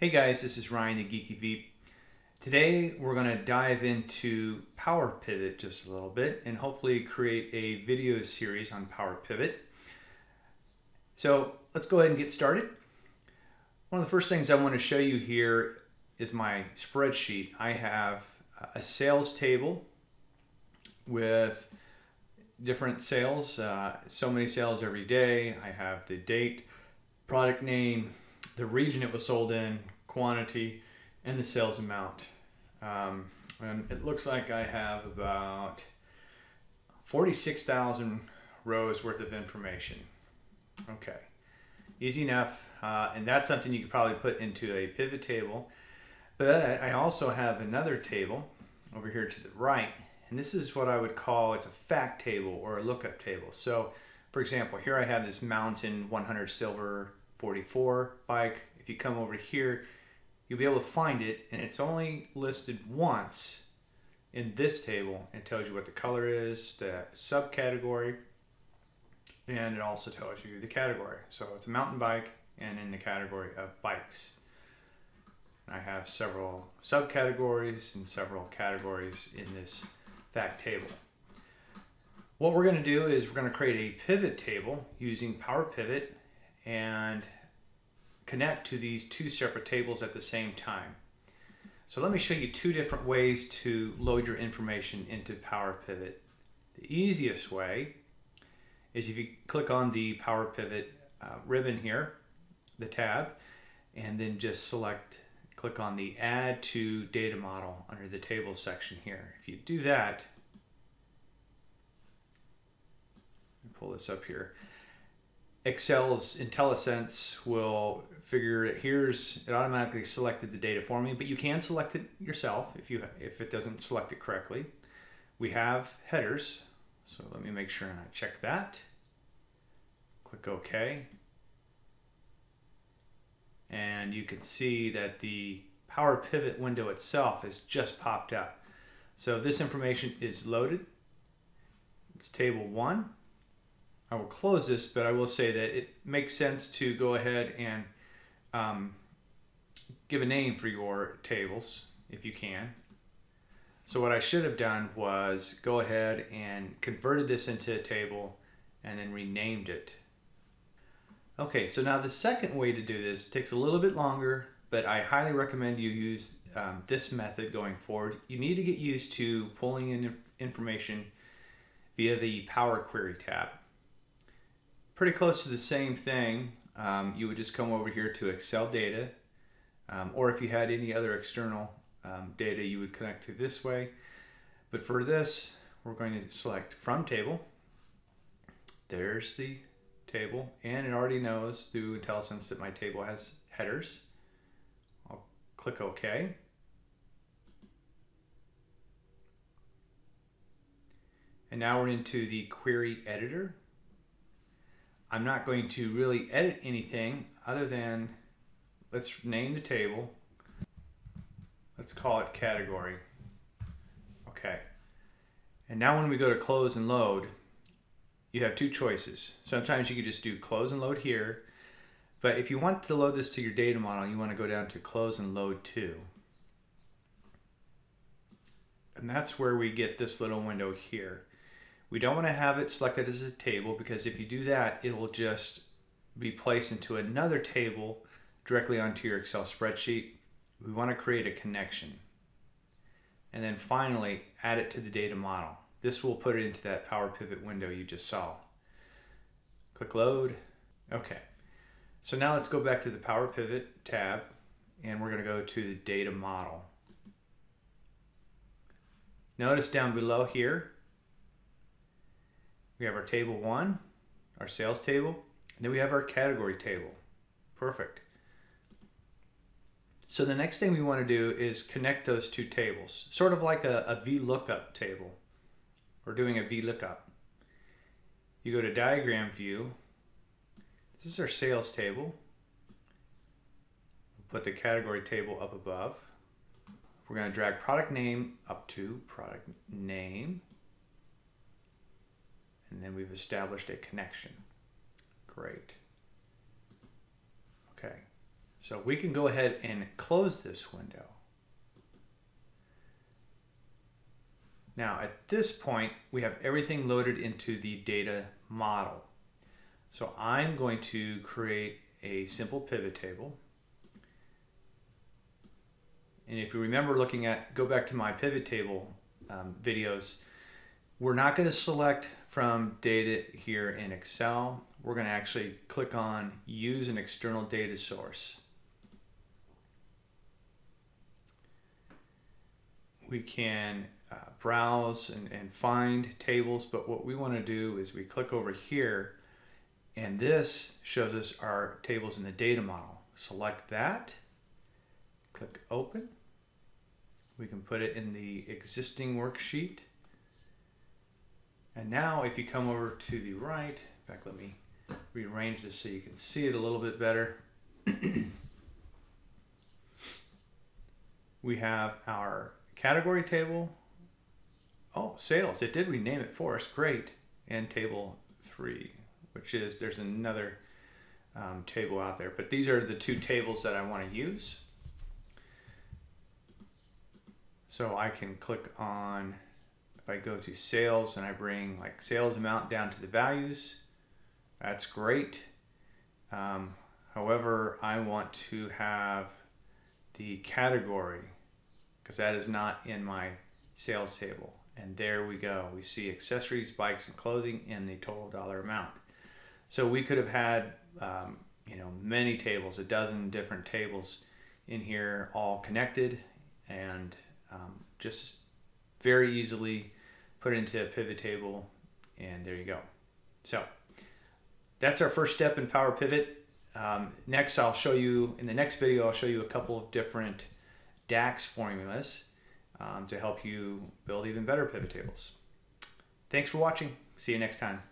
Hey guys, this is Ryan the Geeky Veep. Today we're going to dive into Power Pivot just a little bit and hopefully create a video series on Power Pivot. So let's go ahead and get started. One of the first things I want to show you here is my spreadsheet. I have a sales table with different sales, uh, so many sales every day. I have the date, product name, the region it was sold in, quantity, and the sales amount. Um, and it looks like I have about 46,000 rows worth of information. Okay, easy enough. Uh, and that's something you could probably put into a pivot table. But I also have another table over here to the right. And this is what I would call, it's a fact table or a lookup table. So for example, here I have this Mountain 100 Silver 44 bike. If you come over here, you'll be able to find it and it's only listed once in this table. It tells you what the color is, the subcategory, and it also tells you the category. So it's a mountain bike and in the category of bikes. I have several subcategories and several categories in this fact table. What we're going to do is we're going to create a pivot table using Power Pivot and connect to these two separate tables at the same time. So let me show you two different ways to load your information into Power Pivot. The easiest way is if you click on the Power Pivot uh, ribbon here, the tab, and then just select, click on the Add to Data Model under the Table section here. If you do that, pull this up here, Excel's IntelliSense will figure it here's it automatically selected the data for me, but you can select it yourself if you if it doesn't select it correctly. We have headers, so let me make sure and I check that. Click OK. And you can see that the Power Pivot window itself has just popped up. So this information is loaded. It's table one. I will close this, but I will say that it makes sense to go ahead and um, give a name for your tables if you can. So what I should have done was go ahead and converted this into a table and then renamed it. Okay, so now the second way to do this takes a little bit longer, but I highly recommend you use um, this method going forward. You need to get used to pulling in information via the Power Query tab pretty close to the same thing. Um, you would just come over here to Excel data, um, or if you had any other external um, data, you would connect to this way. But for this, we're going to select from table. There's the table, and it already knows through IntelliSense that my table has headers. I'll click OK. And now we're into the query editor. I'm not going to really edit anything other than let's name the table. Let's call it category. Okay. And now when we go to close and load, you have two choices. Sometimes you can just do close and load here, but if you want to load this to your data model, you want to go down to close and load to. And that's where we get this little window here. We don't want to have it selected as a table because if you do that, it will just be placed into another table directly onto your Excel spreadsheet. We want to create a connection. And then finally, add it to the data model. This will put it into that Power Pivot window you just saw. Click Load. Okay. So now let's go back to the Power Pivot tab and we're going to go to the data model. Notice down below here, we have our table one, our sales table, and then we have our category table. Perfect. So the next thing we want to do is connect those two tables, sort of like a, a VLOOKUP table. We're doing a VLOOKUP. You go to diagram view. This is our sales table. We'll put the category table up above. We're going to drag product name up to product name and then we've established a connection. Great. Okay, So we can go ahead and close this window. Now at this point, we have everything loaded into the data model. So I'm going to create a simple pivot table. And if you remember looking at, go back to my pivot table um, videos, we're not going to select from data here in Excel. We're going to actually click on use an external data source. We can uh, browse and, and find tables, but what we want to do is we click over here and this shows us our tables in the data model. Select that, click open. We can put it in the existing worksheet. And now if you come over to the right, in fact, let me rearrange this so you can see it a little bit better. we have our category table. Oh, sales, it did rename it for us, great. And table three, which is, there's another um, table out there, but these are the two tables that I want to use. So I can click on, if I go to sales and I bring like sales amount down to the values, that's great. Um, however, I want to have the category because that is not in my sales table. And there we go. We see accessories, bikes, and clothing in the total dollar amount. So we could have had, um, you know, many tables, a dozen different tables in here, all connected, and um, just very easily put it into a pivot table and there you go. So that's our first step in Power Pivot. Um, next, I'll show you, in the next video, I'll show you a couple of different DAX formulas um, to help you build even better pivot tables. Thanks for watching. See you next time.